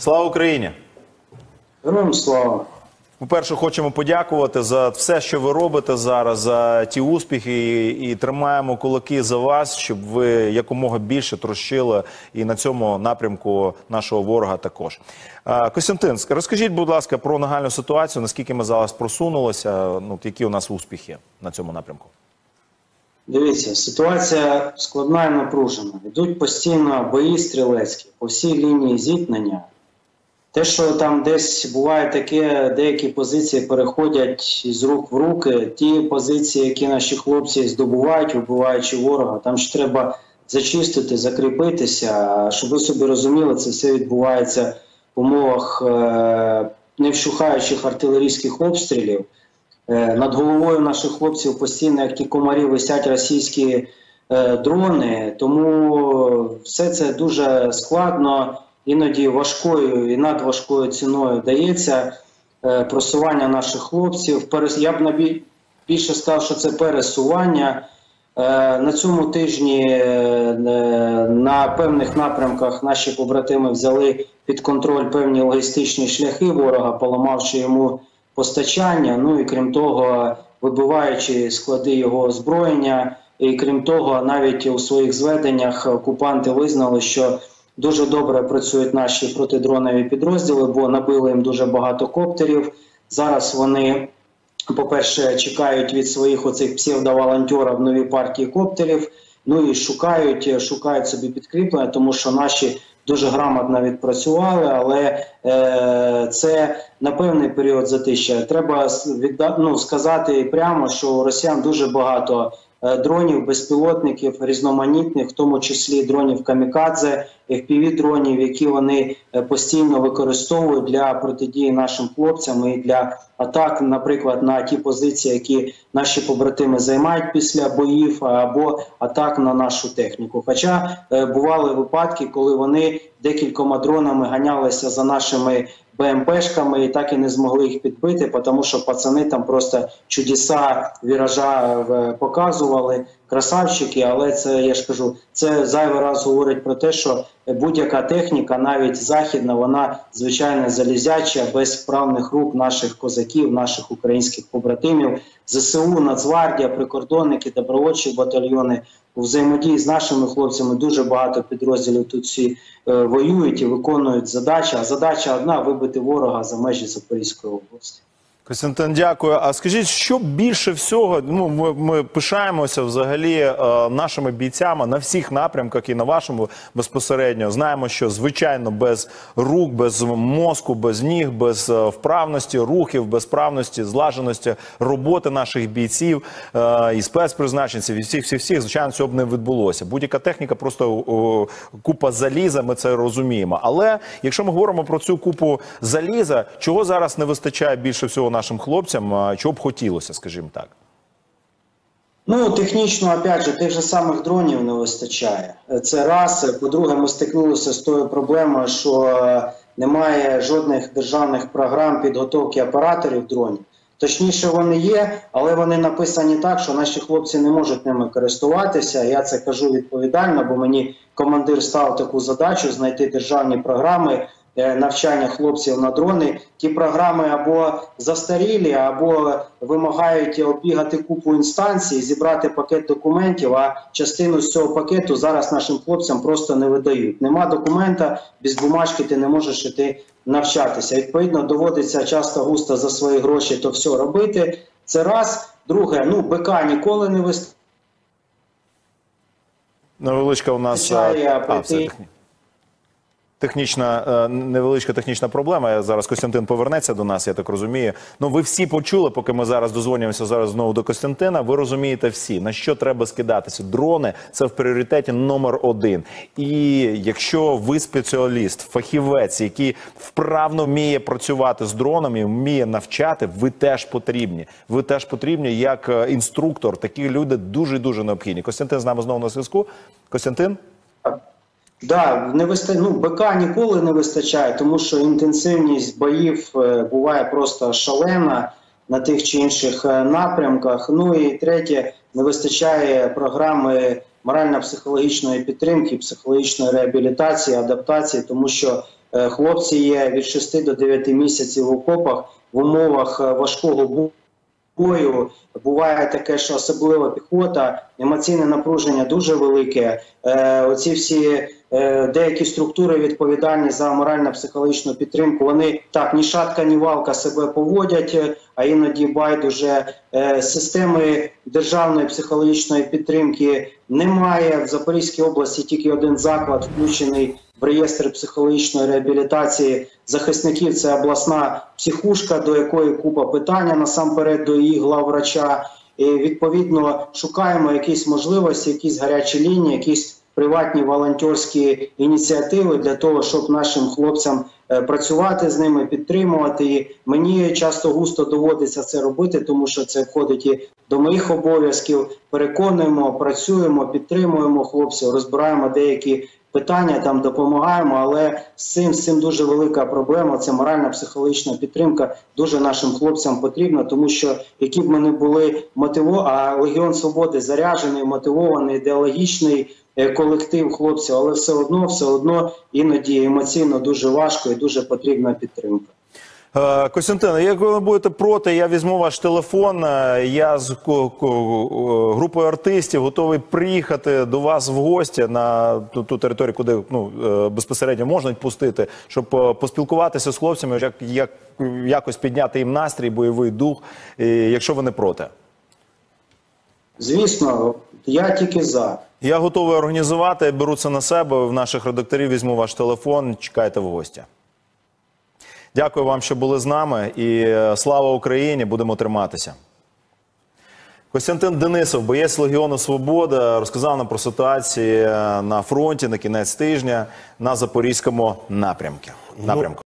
Слава Україні! Героям слава. По-перше, хочемо подякувати за все, що ви робите зараз, за ті успіхи, і, і тримаємо кулаки за вас, щоб ви якомога більше трощили і на цьому напрямку нашого ворога також. Костянтин, розкажіть, будь ласка, про нагальну ситуацію, наскільки ми зараз просунулися, ну, які у нас успіхи на цьому напрямку? Дивіться, ситуація складна і напружена. Йдуть постійно бої стрілецькі по всій лінії зіткнення. Те, що там десь буває таке, деякі позиції переходять з рук в руки, ті позиції, які наші хлопці здобувають, вибиваючи ворога, там ж треба зачистити, закріпитися. Щоб ви собі розуміли, це все відбувається в умовах е- невщухаючих артилерійських обстрілів. Е, Над головою наших хлопців постійно, як ті комарі, висять російські е, дрони. Тому все це дуже складно, іноді важкою і надважкою ціною дається е, просування наших хлопців. Я б набі- більше сказав, що це пересування. Е, На цьому тижні е, на певних напрямках наші побратими взяли під контроль певні логістичні шляхи ворога, поламавши йому постачання. Ну і крім того, вибиваючи склади його озброєння. І крім того, навіть у своїх зведеннях окупанти визнали, що дуже добре працюють наші протидронові підрозділи, бо набили їм дуже багато коптерів. Зараз вони по-перше, чекають від своїх оцих псевдоволонтерів нові партії коптерів. Ну і шукають, шукають собі підкріплення, тому що наші дуже грамотно відпрацювали, але е, це на певний період затища. Треба відда- ну, сказати прямо, що у росіян дуже багато дронів, безпілотників, різноманітних, в тому числі дронів камікадзе, fpv дронів, які вони е, постійно використовують для протидії нашим хлопцям і для атак, наприклад, на ті позиції, які наші побратими займають після боїв, або атак на нашу техніку. Хоча е, бували випадки, коли вони декількома дронами ганялися за нашими БМПшками і так і не змогли їх підбити, тому що пацани там просто чудеса віража е, показували, красавчики. Але це я ж кажу, це зайвий раз говорить про те, що будь-яка техніка, навіть західна, вона звичайно залізяча, без вправних рук наших козаків, наших українських побратимів, ЗСУ, Нацгвардія, прикордонники, добровольчі батальйони. У взаємодії з нашими хлопцями дуже багато підрозділів тут всі е, воюють і виконують задачі. А задача одна вибити ворога за межі Запорізької області. Костянтин, дякую. А скажіть, що більше всього? Ну, ми, ми пишаємося взагалі е, нашими бійцями на всіх напрямках і на вашому безпосередньо. Знаємо, що звичайно без рук, без мозку, без ніг, без е, вправності, рухів, без вправності, злаженості роботи наших бійців е, і спецпризначенців, і всіх, всіх, всіх, звичайно, цього б не відбулося. Будь-яка техніка, просто о, купа заліза, ми це розуміємо. Але якщо ми говоримо про цю купу заліза, чого зараз не вистачає більше всього нашим хлопцям, чого б хотілося, скажімо так. Ну, технічно, опять же, тих же самих дронів не вистачає. Це раз. По-друге, ми стикнулися з тою проблемою, що е, немає жодних державних програм підготовки операторів дронів. Точніше, вони є, але вони написані так, що наші хлопці не можуть ними користуватися. Я це кажу відповідально, бо мені командир став таку задачу знайти державні програми навчання хлопців на дрони. Ті програми або застарілі, або вимагають оббігати купу інстанцій, зібрати пакет документів. А частину з цього пакету зараз нашим хлопцям просто не видають. Нема документа, без бумажки ти не можеш іти навчатися. Відповідно, доводиться часто густо за свої гроші то все робити. Це раз. Друге, ну БК ніколи не вистачає. Невеличка у нас Вистачає а, прийти. все, Технічна е, невеличка технічна проблема. Зараз Костянтин повернеться до нас, я так розумію. Ну ви всі почули, поки ми зараз дозвонюємося зараз знову до Костянтина. Ви розумієте всі на що треба скидатися. Дрони це в пріоритеті номер один. І якщо ви спеціаліст, фахівець, який вправно вміє працювати з дронами, вміє навчати, ви теж потрібні. Ви теж потрібні як е, інструктор. Такі люди дуже дуже необхідні. Костянтин з нами знову на зв'язку. Костянтин. Да, не виста... ну, БК ніколи не вистачає, тому що інтенсивність боїв е, буває просто шалена на тих чи інших е, напрямках. Ну і третє, не вистачає програми морально-психологічної підтримки, психологічної реабілітації, адаптації, тому що е, хлопці є від 6 до 9 місяців в окопах в умовах важкого бою. Буває таке, що особлива піхота, емоційне напруження дуже велике. Оці всі деякі структури відповідальні за морально-психологічну підтримку. Вони так ні шатка, ні валка себе поводять, е, а іноді байдуже е, системи державної психологічної підтримки немає. В Запорізькій області тільки один заклад включений в реєстр психологічної реабілітації захисників. Це обласна психушка, до якої купа питання насамперед до її главврача. І відповідно шукаємо якісь можливості, якісь гарячі лінії, якісь приватні волонтерські ініціативи для того, щоб нашим хлопцям е, працювати з ними, підтримувати. І мені часто густо доводиться це робити, тому що це входить і до моїх обов'язків. Переконуємо, працюємо, підтримуємо хлопців, розбираємо деякі питання, там допомагаємо. Але з цим, з цим дуже велика проблема. Це моральна психологічна підтримка. Дуже нашим хлопцям потрібна, тому що які б ми не були мотиво, а Легіон Свободи заряджений, мотивований, ідеологічний колектив хлопців, але все одно, все одно іноді емоційно дуже важко і дуже потрібна підтримка. Е, Костянтин, якщо ви будете проти, я візьму ваш телефон. е, Я з е, групою артистів готовий приїхати до вас в гості на ту, територію, куди ну, е, безпосередньо можна пустити, щоб е, поспілкуватися з хлопцями, як, як якось підняти їм настрій, бойовий дух, е, якщо ви не проти. Звісно, я тільки за. Я готовий організувати, беру це на себе. В наших редакторів візьму ваш телефон. Чекайте в гості. Дякую вам, що були з нами. І е, слава Україні! Будемо триматися. Костянтин Денисов, боєць Легіону Свобода, розказав нам про ситуацію е, на фронті на кінець тижня на запорізькому напрямку. напрямку.